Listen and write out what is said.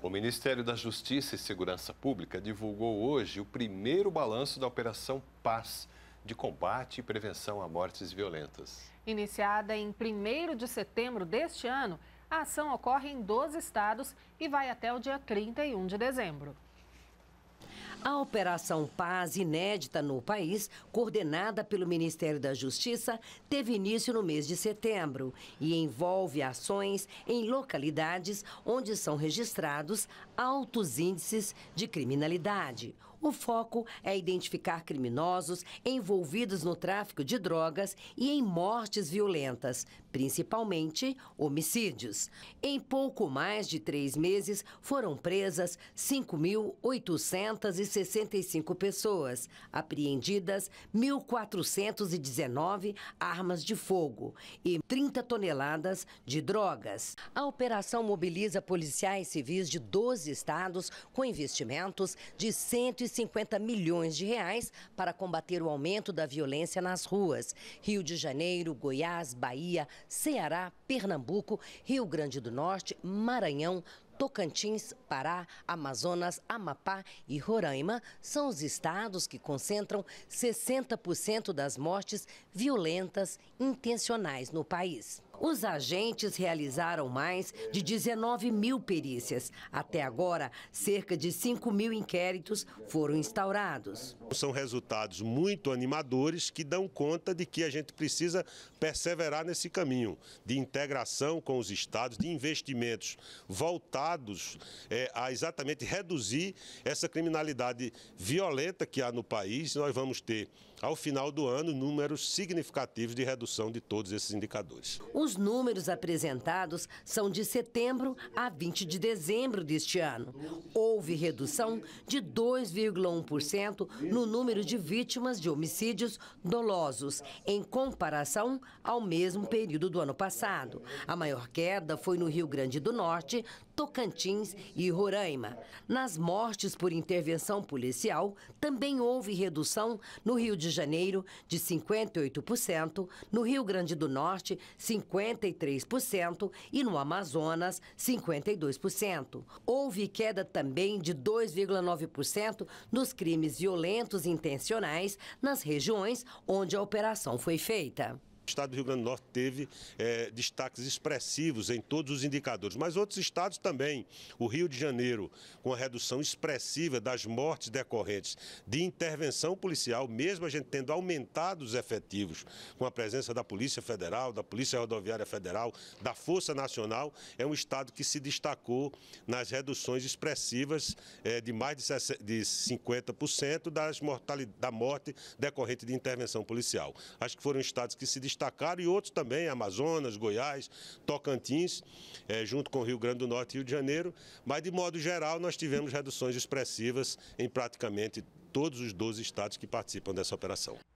O Ministério da Justiça e Segurança Pública divulgou hoje o primeiro balanço da Operação Paz de combate e prevenção a mortes violentas. Iniciada em 1 de setembro deste ano, a ação ocorre em 12 estados e vai até o dia 31 de dezembro. A Operação Paz, inédita no país, coordenada pelo Ministério da Justiça, teve início no mês de setembro e envolve ações em localidades onde são registrados altos índices de criminalidade. O foco é identificar criminosos envolvidos no tráfico de drogas e em mortes violentas, principalmente homicídios. Em pouco mais de três meses, foram presas 5.865 pessoas, apreendidas 1.419 armas de fogo e 30 toneladas de drogas. A operação mobiliza policiais civis de 12 estados com investimentos de 150 150 milhões de reais para combater o aumento da violência nas ruas. Rio de Janeiro, Goiás, Bahia, Ceará, Pernambuco, Rio Grande do Norte, Maranhão, Tocantins, Pará, Amazonas, Amapá e Roraima são os estados que concentram 60% das mortes violentas intencionais no país. Os agentes realizaram mais de 19 mil perícias. Até agora, cerca de 5 mil inquéritos foram instaurados. São resultados muito animadores que dão conta de que a gente precisa perseverar nesse caminho de integração com os estados, de investimentos voltados é, a exatamente reduzir essa criminalidade violenta que há no país. Nós vamos ter, ao final do ano, números significativos de redução de todos esses indicadores. Os números apresentados são de setembro a 20 de dezembro deste ano. Houve redução de 2,1% no número de vítimas de homicídios dolosos, em comparação ao mesmo período do ano passado. A maior queda foi no Rio Grande do Norte, Tocantins e Roraima. Nas mortes por intervenção policial, também houve redução no Rio de Janeiro de 58%, no Rio Grande do Norte, 50%. 53% e no Amazonas, 52%. Houve queda também de 2,9% nos crimes violentos intencionais nas regiões onde a operação foi feita. O estado do Rio Grande do Norte teve é, destaques expressivos em todos os indicadores, mas outros estados também. O Rio de Janeiro, com a redução expressiva das mortes decorrentes de intervenção policial, mesmo a gente tendo aumentado os efetivos com a presença da Polícia Federal, da Polícia Rodoviária Federal, da Força Nacional, é um estado que se destacou nas reduções expressivas é, de mais de 50% das mortalidade, da morte decorrente de intervenção policial. Acho que foram estados que se destacaram destacaram, e outros também, Amazonas, Goiás, Tocantins, é, junto com Rio Grande do Norte e Rio de Janeiro. Mas, de modo geral, nós tivemos reduções expressivas em praticamente todos os 12 estados que participam dessa operação.